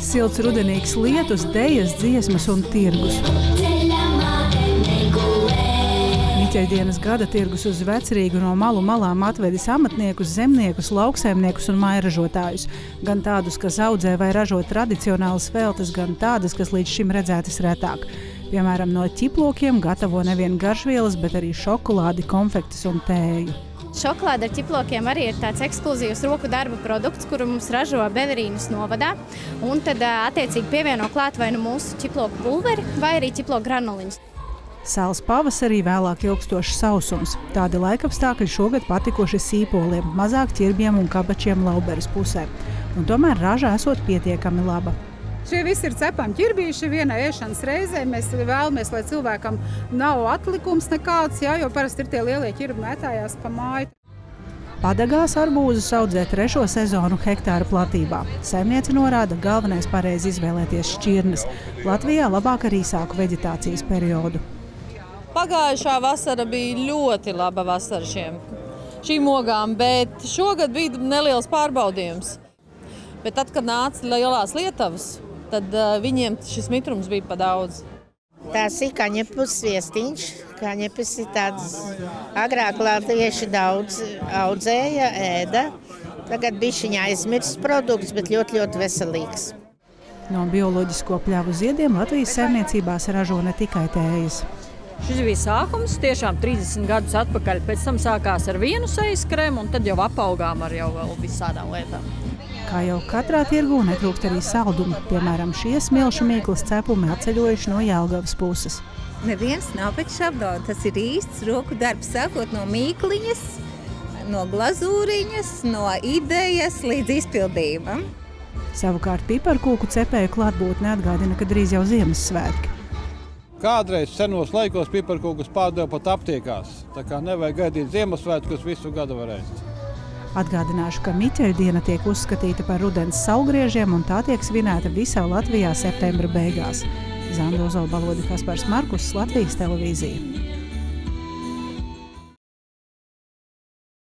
Silts rudenīgs lietus, dejas, dziesmas un tirgus. Miķeļdienas gada tirgus uz vecrīgu no malu malām atvedis amatniekus, zemniekus, lauksaimniekus un mairažotājus. Gan tādus, kas audzē vai ražo tradicionālas veltes, gan tādas, kas līdz šim redzētas retāk. Piemēram, no ķiplokiem gatavo nevien garšvielas, bet arī šokolādi, konfektes un tēju. Šokolāde ar ķiplokiem arī ir tāds ekskluzīvs roku darba produkts, kuru mums ražo Beverīnas novadā. Un tad attiecīgi pievieno klāt vai nu mūsu ķiploku pulveri vai arī ķiploku granuliņus. Sāls pavasarī vēlāk ilgstošs sausums. Tādi laikapstākļi šogad patikuši sīpoliem, mazāk ķirbjiem un kabačiem lauberes pusē. Un tomēr raža esot pietiekami laba. Šie visi ir cepami ķirbīši vienā ēšanas reizē. Mēs vēlamies, lai cilvēkam nav atlikums nekāds, jā, jo parasti ir tie lielie ķirbi mētājās pa māju. Padagās arbūzus audzē trešo sezonu hektāra platībā. Saimniece norāda, galvenais pareizi izvēlēties šķirnes. Latvijā labāk ar īsāku veģetācijas periodu. Pagājušā vasara bija ļoti laba vasara šiem, šīm ogām, bet šogad bija neliels pārbaudījums. Bet tad, kad nāca lielās lietavas, tad viņiem šis mitrums bija pa daudz. Tās ir kaņepes viestiņš. Kaņepes ir tāds, agrāk latvieši daudz audzēja, ēda. Tagad bišķiņa aizmirsts produkts, bet ļoti, ļoti veselīgs. No bioloģisko pļavu ziediem Latvijas saimniecībās ražo ne tikai tējas. Šis bija sākums tiešām 30 gadus atpakaļ. Pēc tam sākās ar vienu sejas krēmu, un tad jau apaugām ar jau visādām lietām. Kā jau katrā tirgū netrūkst arī saldumi. Piemēram, šie smilšu mīklas cepumi atceļojuši no Jelgavas puses. Neviens nav pēc apdauda. Tas ir īsts roku darbs, sākot no mīkliņas, no glazūriņas, no idejas līdz izpildījumam. Savukārt piparkūku cepēju klātbūtne atgādina, ka drīz jau Ziemassvētki. Kādreiz senos laikos piparkūkus pārdeva pat aptiekās. Tā kā nevajag gaidīt Ziemassvētkus, visu gadu var ēst. Atgādināšu, ka Miķeļa diena tiek uzskatīta par rudens saulgriežiem un tā tiek svinēta visā Latvijā septembra beigās. Zandozo balodi Kaspars Markus, Latvijas televīzija.